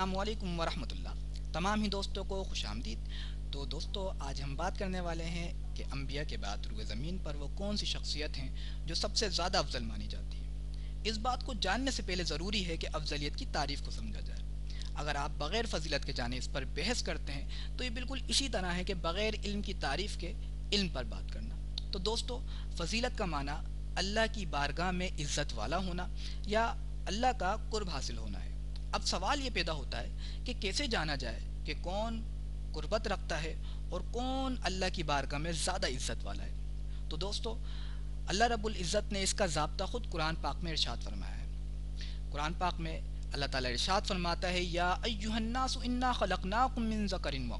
अल्लाम वरहमतुल्लाह तमाम ही दोस्तों को खुश आमदीद तो दोस्तों आज हम बात करने वाले हैं कि अम्बिया के बाद रुए ज़मीन पर वो कौन सी शख्सियत हैं जो सबसे ज़्यादा अफजल मानी जाती है इस बात को जानने से पहले ज़रूरी है कि अफजलियत की तारीफ़ को समझा जाए अगर आप बग़ैर फजीलत के जाने इस पर बहस करते हैं तो ये बिल्कुल इसी तरह है कि बग़ैर इल्म की तारीफ़ के इल्म पर बात करना तो दोस्तों, फजीलत का माना अल्लाह की बारगाह में इज़्ज़त वाला होना या अल्लाह का कुर्ब हासिल होना है। अब सवाल ये पैदा होता है कि कैसे जाना जाए कि कौन कुर्बत रखता है और कौन अल्लाह की बारगाह में ज़्यादा इज़्ज़त वाला है। तो दोस्तों, अल्लाह रब्बुल इज़्ज़त ने इसका जबता ख़ुद कुरान पाक में इरशाद फरमाया है। कुरान पाक में अल्लाह ताला इरशाद फरमाता है, या अय्युहन्नास इन्ना खलकनाकुम मिन ज़करिन व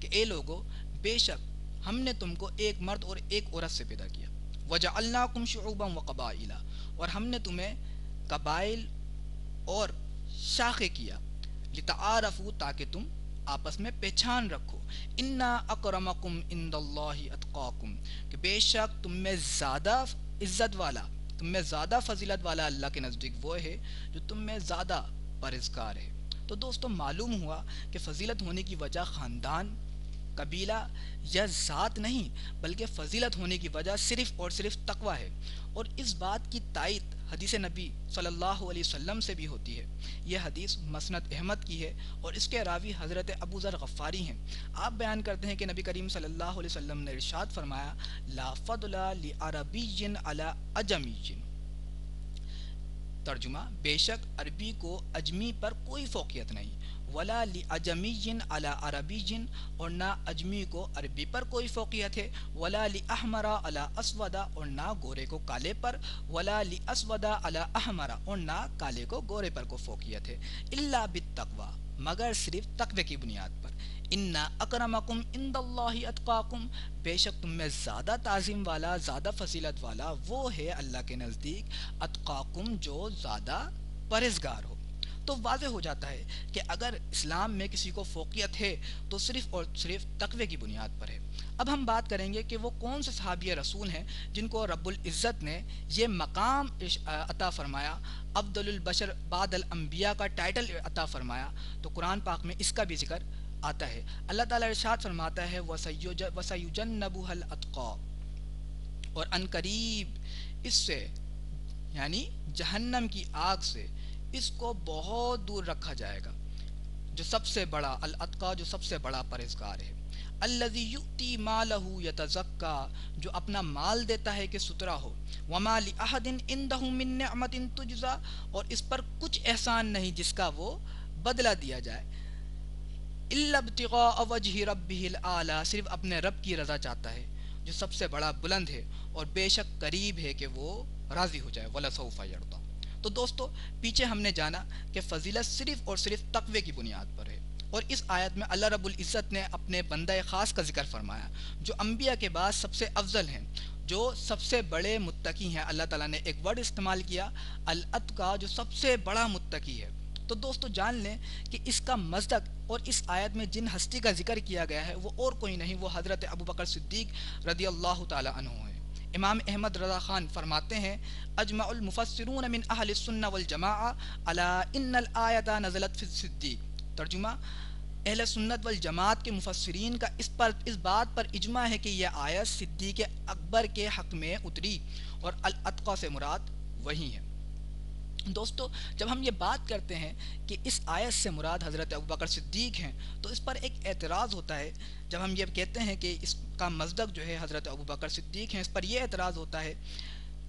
कि ए लोगो, बेशक हमने तुमको एक मर्द और एक औरत से पैदा किया। वजा कुम शुबम व कबाइला। और हमने तुम्हें कबाइल और शाखे किया। लितारफू ताकि तुम आपस में पहचान रखो। इन्ना अकरमकुम इंदल्लाकुम कि बेशक तुम में ज़्यादा इज़्ज़त वाला, तुम में ज़्यादा फजीलत वाला अल्लाह के नज़दीक वो है, जो तुम में ज़्यादा परस्कार है। तो दोस्तों, मालूम हुआ कि फजीलत होने की वजह ख़ानदान कबीला या ज़ात नहीं, बल्कि फजीलत होने की वजह सिर्फ़ और सिर्फ़ तकवा है। और इस बात की तायद हदीस नबी सल्लल्लाहु अलैहि वसल्लम से भी होती है। यह हदीस मसनद अहमद की है और इसके रावी हज़रत अबू ज़र गफ़ारी हैं। आप बयान करते हैं कि नबी करीम सल्लल्लाहु अलैहि वसल्लम ने इरशाद फरमाया, ला फदला लि अरबीजिन अला अजमीजिन तर्जुमा, बेशक अरबी को अजमी पर कोई फोकियत नहीं। वला ली अजमी जिन अला अरबी जिन और ना अजमी को अरबी पर कोई फोकियत है। वला ली अहमरा अला असवदा, और ना गोरे को काले पर। वला ली असवदा अला अहमरा, और ना काले को गोरे पर को फोकियत है। इल्ला बित तकवा, मगर सिर्फ़ तकवे की बुनियाद पर। इन्ना अकरमकुम इंदल्लाहि अतकाकुम, बेशक तुम में ज़्यादा ताज़ीम वाला, ज़्यादा फसीलत वाला वो है अल्लाह के नज़दीक। अतकाकुम जो ज़्यादा परहेजगार हो। तो वाज हो जाता है कि अगर इस्लाम में किसी को फोकियत है तो सिर्फ़ और सिर्फ़ तकवे की बुनियाद पर है। अब हम बात करेंगे कि वो कौन से सहाबिय रसूल हैं जिनको रब्बुल इज़्ज़त ने ये मकाम अता फरमाया अब्दुलबशर बादल अम्बिया का टाइटल अता फरमाया। तो कुरान पाक में इसका भी ज़िक्र आता है। अल्लाह ताला इरशाद फरमाता है वसयुजन नबूहल अतका और अनकरीब इससे, यानी जहन्नम की आग से इसको बहुत दूर रखा जाएगा, जो सबसे बड़ा अल अतका जो सबसे बड़ा परहेजगार है। अल्लजी मालहू जो अपना माल देता है कि सुतरा हो। वमाली अहदिन इंदहु मिन निअमतिन तुजजा, और इस पर कुछ एहसान नहीं जिसका वो बदला दिया जाए। इल्लब्तिगा आला, सिर्फ़ अपने रब की रज़ा चाहता है, जो सबसे बड़ा बुलंद है, और बेशक करीब है कि वो राज़ी हो जाए। वला सऊफ़ा तो दोस्तों, पीछे हमने जाना कि फजीलत सिर्फ़ और सिर्फ़ तकवे की बुनियाद पर है। और इस आयत में अल्लाह रब्बुल इज़्ज़त ने अपने बंदा ख़ास का ज़िक्र फरमाया, जो अम्बिया के बाद सबसे अफजल हैं, जो सबसे बड़े मुत्तकी हैं। अल्लाह ताला ने एक वर्ड इस्तेमाल किया अलअत का जो सबसे बड़ा मुत्तकी है। तो दोस्तों, जान लें कि इसका मजदक और इस आयत में जिन हस्ती का ज़िक्र किया गया है, वो और कोई नहीं, वो हज़रत अबू बकर सिद्दीक रदी अल्लाह तु इमाम अहमद रज़ा ख़ान फरमाते हैं अजमाफसरून मिन अहल सुन्ना वल अला इन आयता नज़लत सिद्दीक। तर्जुमा, अहल सुन्नत वल के मुफसरीन का इस पर, इस बात पर इजमा है कि यह आयत सिद्दीक अकबर के हक में उतरी और अल से मुराद वही है। दोस्तों, जब हम ये बात करते हैं कि इस आयत से मुराद हज़रत अबू बकर सिद्दीक हैं तो इस पर एक एतराज़ होता है। जब हम ये कहते हैं कि इसका मजदक जो है हज़रत अबू बकर सिद्दीक हैं, इस पर यह एतराज़ होता है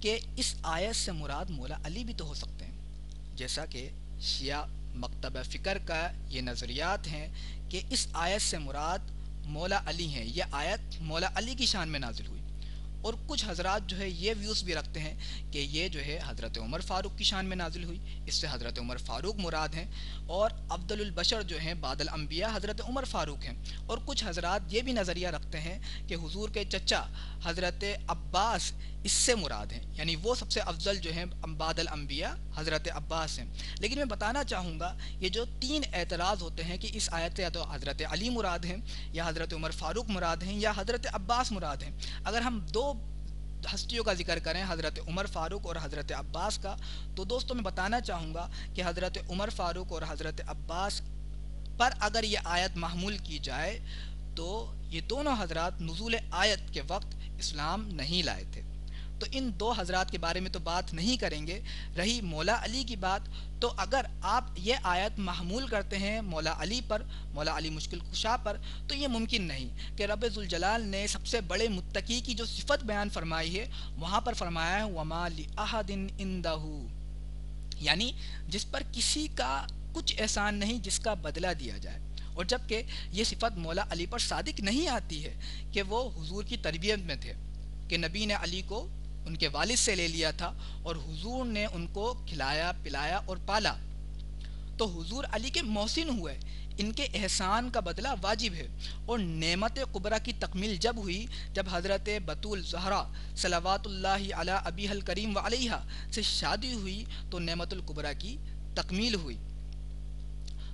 कि इस आयत से मुराद मौला अली भी तो हो सकते हैं। जैसा कि शिया मकतब फ़िक्र का ये नज़रियात हैं कि इस आयत से मुराद मौला अली हैं। यह आयत मौला अली की शान में नाजिल हुई। और कुछ हजरात जो है, ये व्यूज़ भी रखते हैं कि ये जो है, हज़रत उमर फ़ारूक की शान में नाजिल हुई। इससे हज़रत उमर फ़ारूक मुराद हैं और अब्दुलबशर जो हैं, बादल अम्बिया हज़रत उमर फ़ारूक हैं। और कुछ हजरात ये भी नज़रिया रखते हैं कि हज़ूर के चचा हज़रत अब्बास इससे मुराद हैं। यानी वो सबसे अफजल जो हैं, बादल अम्बिया हज़रत अब्बास हैं। लेकिन मैं बताना चाहूँगा, ये जो तीन एतराज़ होते हैं कि इस आयत या तो हज़रत अली मुराद हैं, या हज़रत उमर फ़ारूक मुराद हैं, या हज़रत अब्बास मुराद हैं। अगर हम दो हस्तियों का ज़िक्र करें, हज़रत उमर फ़ारूक और हज़रत अब्बास का तो दोस्तों मैं बताना चाहूँगा कि हज़रत उमर फ़ारूक और हज़रत अब्बास पर अगर ये आयत महमूल की जाए तो ये दोनों हजरात नज़ुल आयत के वक्त इस्लाम नहीं लाए थे। तो इन दो हजरात के बारे में तो बात नहीं करेंगे। रही मौला अली की बात तो अगर आप ये आयत महमूल करते हैं मौला अली पर, मौला अली मुश्किल कुशा पर तो ये मुमकिन नहीं कि रबाल ने सबसे बड़े मुत्तकी की जो सिफत बयान फरमाई है, वहाँ पर फरमाया है, वमा इंदहू यानी जिस पर किसी का कुछ एहसान नहीं, जिसका बदला दिया जाए। और जबकि ये सिफत मौला अली पर सादिक नहीं आती है कि वो हुजूर की तरबियत में थे, कि नबी ने अली को उनके वालिद से ले लिया था और हुजूर ने उनको खिलाया, पिलाया और पाला। तो हुजूर अली के मोहसिन हुए। इनके एहसान का बदला वाजिब है और नेमत कुबरा की तकमील जब हुई, जब हज़रत बतूल जहरा सलावातुल्लाह अबी हल करीम वालिहा से शादी हुई तो नेमतुल कुबरा की तकमील हुई।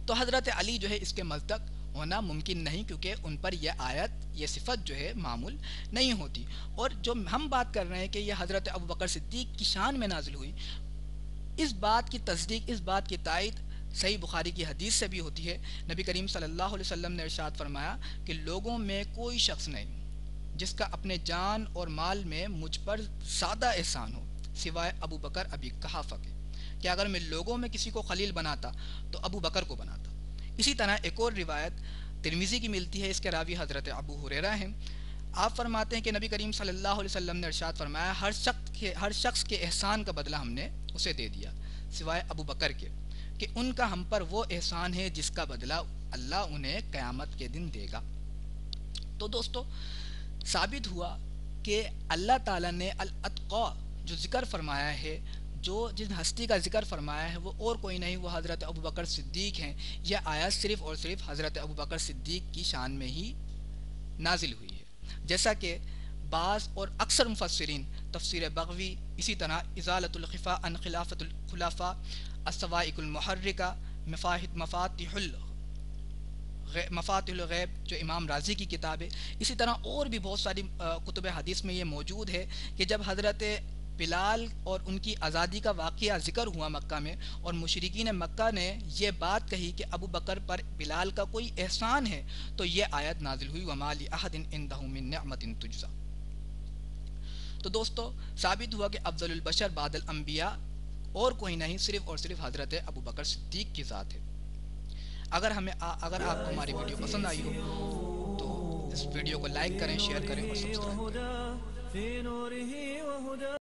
तो हज़रत अली जो है इसके मजदक होना मुमकिन नहीं क्योंकि उन पर यह आयत ये सिफत जो है मामूल नहीं होती। और जो हम बात कर रहे हैं कि यह हज़रत अबू बकर सिद्दीक की शान में नाजिल हुई, इस बात की तस्दीक, इस बात की तायद सही बुखारी की हदीस से भी होती है। नबी करीम सल्लल्लाहु अलैहि वसल्लम ने इरशाद फरमाया कि लोगों में कोई शख्स नहीं जिसका अपने जान और माल में मुझ पर ज़्यादा एहसान हो, सिवाय अबू बकर अभी कहा फके कि अगर मैं लोगों में किसी को खलील बनाता तो अबू बकर को बनाता। इसी तरह एक और रिवायत तिरमिज़ी की मिलती है, इसके रावी हज़रत अबू हुरेरा हैं। आप फरमाते हैं कि नबी करीम सल्लल्लाहु अलैहि वसल्लम ने इरशाद फरमाया, हर शख्स के, हर शख्स के एहसान का बदला हमने उसे दे दिया, सिवाय अबू बकर के, कि उनका हम पर वो एहसान है जिसका बदला अल्लाह उन्हें क़यामत के दिन देगा। तो दोस्तों, साबित हुआ कि अल्लाह ताला ने अल जो ज़िक्र फरमाया है जो जिस हस्ती का ज़िक्र फरमाया है, वो और कोई नहीं, वो हज़रत अबू बकर सिद्दीक हैं। यह आयत सिर्फ़ और सिर्फ़ हज़रत अबू बकर सिद्दीक की शान में ही नाजिल हुई है। जैसा कि बास और अक्सर मुफसरीन तफसर बगवी इसी तरह इज़ालतुल्खिफ़ा अन खिलाफ़तुल्खुलाफ़ा असवाइकुलमहर्रिका मफाहिद मफातिहुल मफातुलगैब जो इमाम राज़ी की किताब है। इसी तरह और भी बहुत सारी कुतुब हदीस में ये मौजूद है कि जब हज़रत बिलाल और उनकी आज़ादी का वाक़ ज़िक्र हुआ मक्का में और मुशरकिन मक्का ने यह बात कही कि अबू बकर पर बिलाल का कोई एहसान है तो यह आयत नाजिल हुई वमाली अहदिन इंदमिन तुजसा तो दोस्तों साबित हुआ कि अफजलबशर बादल अम्बिया और कोई नहीं सिर्फ़ और सिर्फ़ हज़रत अबू बकर सिद्दीक की ज़ात है। अगर हमें आ, अगर आपको हमारी वीडियो पसंद आई हो तो इस वीडियो को लाइक करें शेयर करें और सब्सक्राइब करें।